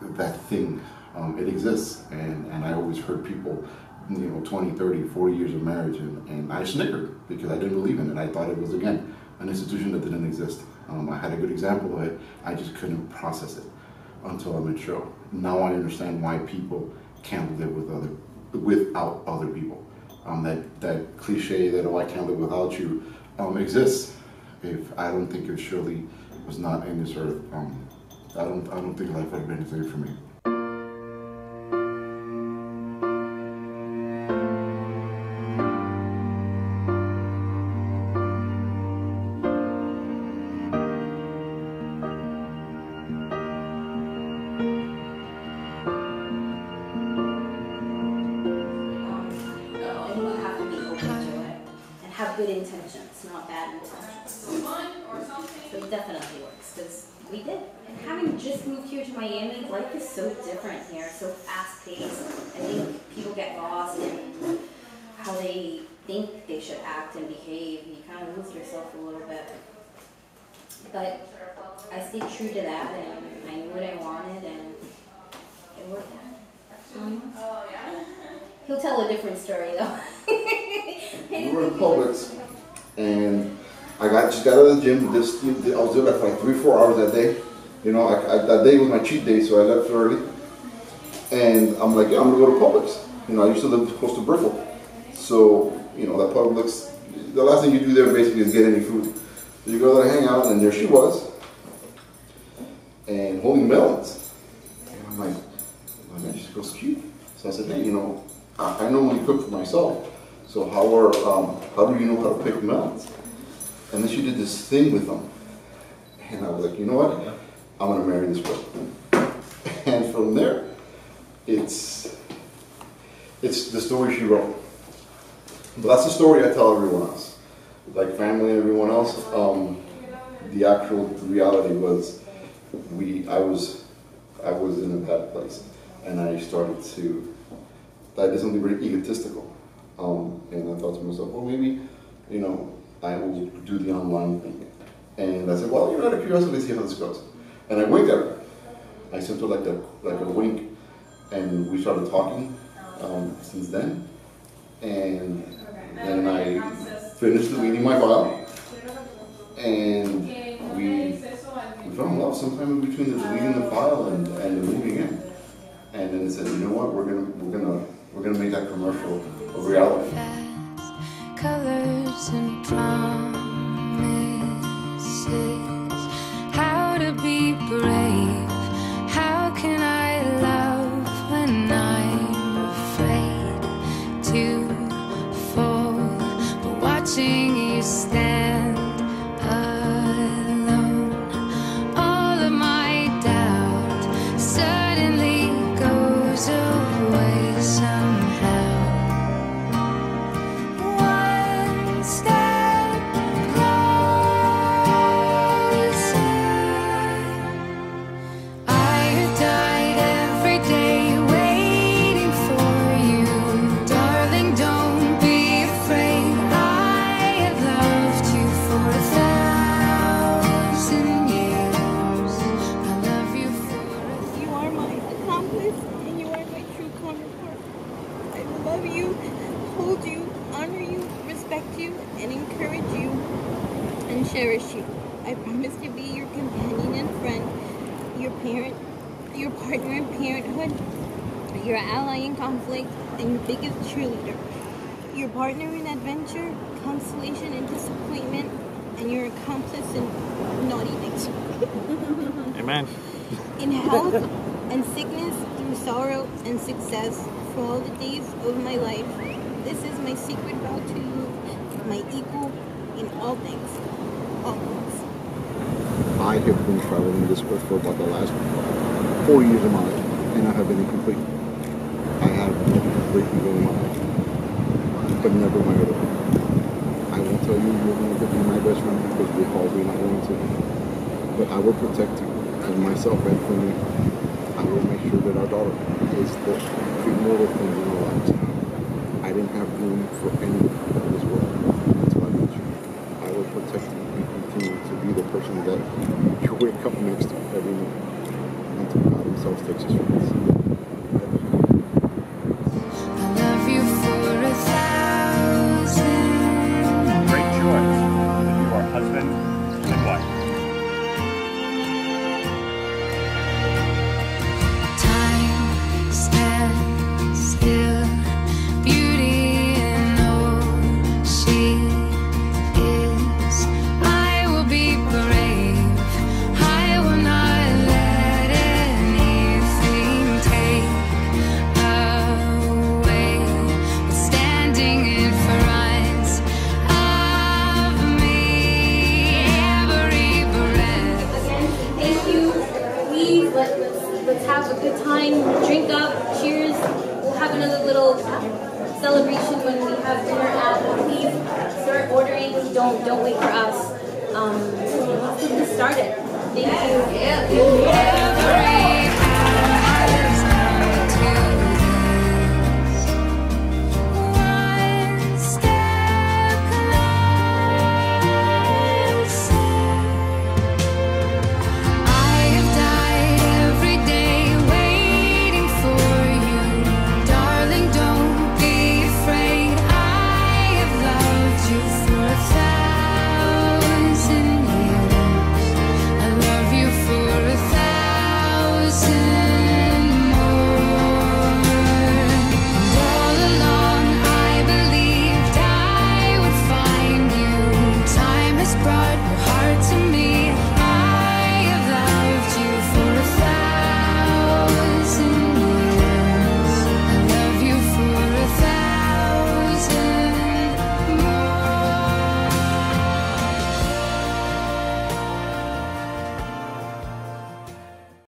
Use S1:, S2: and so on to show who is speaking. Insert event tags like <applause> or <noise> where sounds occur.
S1: that thing. Um, it exists, and, and I always heard people, you know, 20, 30, 40 years of marriage, and, and I snickered because I didn't believe in it. I thought it was, again, an institution that didn't exist. Um, I had a good example of it, I just couldn't process it until I Shirley. Now I understand why people can't live with other, without other people. Um, that, that cliche that, oh, I can't live without you, um, exists. If I don't think if Shirley was not in this earth, um, I don't, I don't think life would have been the same for me.
S2: Good intentions, not bad intentions. So it definitely works because we did. And having just moved here to Miami, life is so different here, so fast paced. I think people get lost in how they think they should act and behave. And you kind of lose yourself a little bit. But I stayed true to that and I knew what I wanted and it worked out. Mm -hmm. He'll tell a different story though. <laughs>
S1: we were in Publix, and I got just got out of the gym. This I was there like for like three, four hours that day. You know, I, I, that day was my cheat day, so I left early. And I'm like, yeah, I'm gonna go to Publix. You know, I used to live close to Brickell, so you know that Publix. The last thing you do there basically is get any food. So you go there, to hang out, and there she was, and holding melons. And I'm like, oh man, she looks cute. So I said, hey, you know, I, I normally cook for myself. So how are um, how do you know how to pick melons? And then she did this thing with them, and I was like, you know what? I'm gonna marry this girl. <laughs> And from there, it's it's the story she wrote. But that's the story I tell everyone else, like family and everyone else. Um, the actual reality was, we I was I was in a bad place, and I started to I did something very egotistical. Um, and I thought to myself, well, maybe, you know, I will do the online thing. And I said, well, you're out of curiosity, let's see how this goes. And I winked at her. I sent her like a, like a wink. And we started talking um, since then. And then I finished deleting my file. And we, we fell in love sometime in between the deleting the file and, and the moving in. And then they said, you know what, we're gonna, we're gonna, we're gonna make that commercial a reality. Colors and I
S3: promise to be your companion and friend, your parent, your partner in parenthood, your ally in conflict, and your biggest cheerleader. Your partner in adventure, consolation in disappointment, and your accomplice in naughtiness.
S4: Amen. <laughs>
S3: In health and sickness, through sorrow and success, for all the days of my life, this is my secret vow to you, my equal in all things.
S1: I have been traveling this earth for about the last four years of my life, and I have been incomplete. I have great people in my life, but never my other I won't tell you you're going to be my best friend because we're probably not going to. But I will protect you for myself and for me. I will make sure that our daughter is the immortal thing in our lives. I didn't have room for any in this world until I met you. I will protect you and continue to be the person that you wake up next to every morning. Until God
S5: That's always takes us
S2: have a good time. Drink up. Cheers. We'll have another little celebration when we have dinner at. Please start ordering. Don't don't wait for us. Um, let's get this started. Thank you.
S6: Every